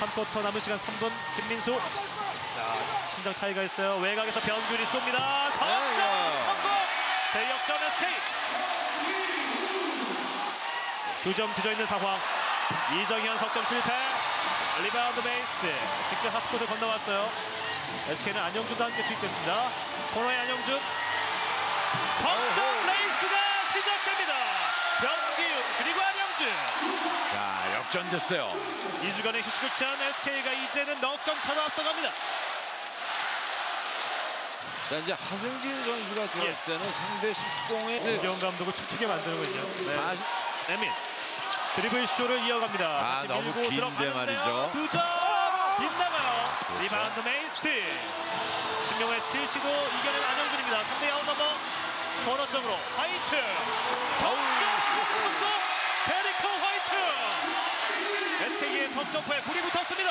3쿼터 남은 시간 3분. 김민수. 자, 신장 차이가 있어요. 외곽에서 변기훈이 쏩니다. 석점 네. 성공 재역전 SK 두점 뒤져 있는 상황. 이정현 석점 실패. 리바운드 메이스. 직접 하프코트 건너왔어요. SK는 안영준도 함께 투입됐습니다. 코너의 안영준 석점 레이스가 시작됩니다 변기훈 그리고 안영준 자, 역전됐어요. 2주간의 휴식을 취한 SK가 이제는 넉점 차로 앞서갑니다 자, 이제 하승진 선수가 들어왔을 예. 때는 상대 숙공에 김경 감독을 춤추게 만드는군요 네. 아, 에민 드리블 쇼를 이어갑니다. 아, 다시 너무 밀고 긴데. 말이죠. 두점 빗나가요. 그렇죠. 리바운드 메이스. 신명의 스틸 시도 이겨낸 안영준입니다. 3대 아웃 넘버 번호점으로 화이트. 접점포에 불이 붙었습니다.